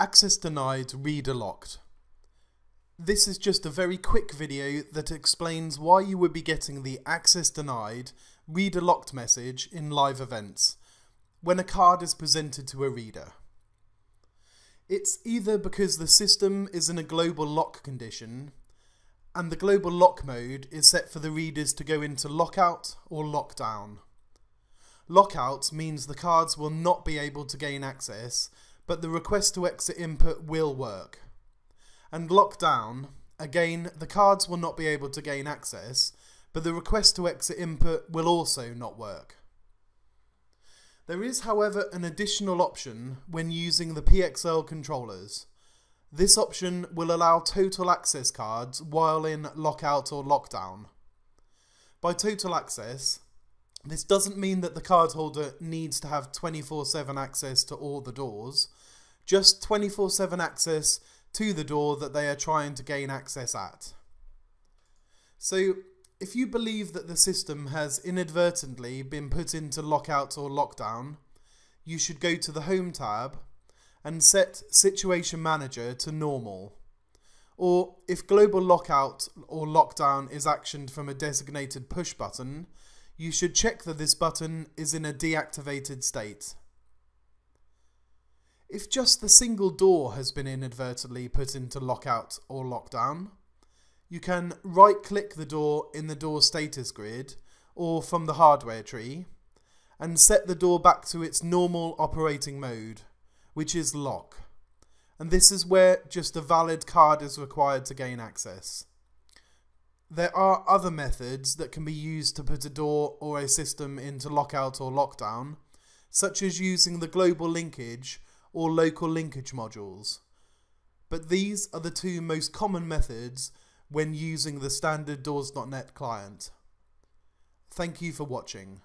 Access denied, reader locked. This is just a very quick video that explains why you would be getting the access denied, reader locked message in live events when a card is presented to a reader. It's either because the system is in a global lock condition and the global lock mode is set for the readers to go into lockout or lockdown. Lockout means the cards will not be able to gain access but the request to exit input will work. And lockdown, again, the cards will not be able to gain access, but the request to exit input will also not work. There is, however, an additional option when using the PXL controllers. This option will allow total access cards while in lockout or lockdown. By total access, this doesn't mean that the card holder needs to have 24 7 access to all the doors, just 24 7 access to the door that they are trying to gain access at. So, if you believe that the system has inadvertently been put into lockout or lockdown, you should go to the Home tab and set Situation Manager to Normal. Or if Global Lockout or Lockdown is actioned from a designated push button, you should check that this button is in a deactivated state. If just the single door has been inadvertently put into lockout or lockdown, you can right click the door in the door status grid or from the hardware tree and set the door back to its normal operating mode, which is lock. And this is where just a valid card is required to gain access. There are other methods that can be used to put a door or a system into lockout or lockdown, such as using the global linkage or local linkage modules. But these are the two most common methods when using the standard Doors.NET client. Thank you for watching.